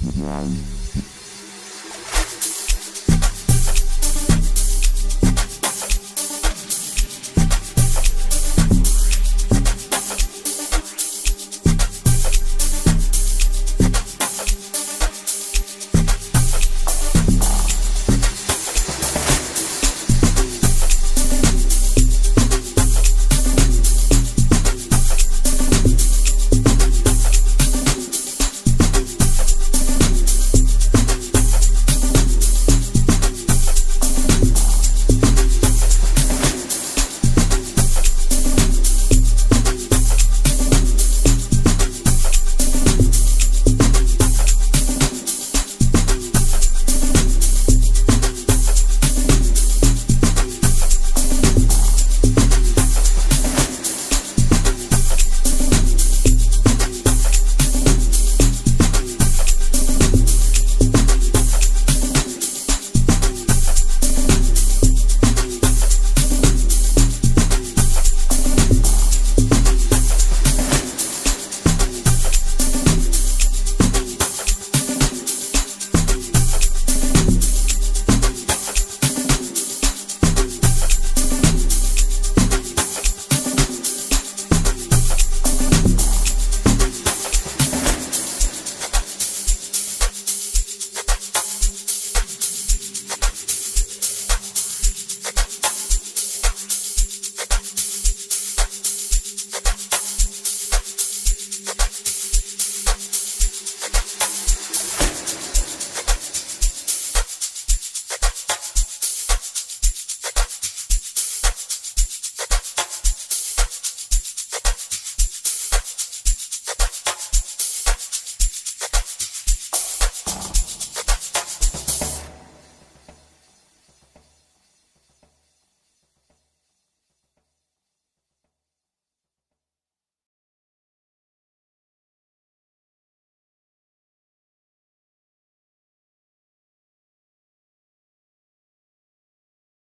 Yeah.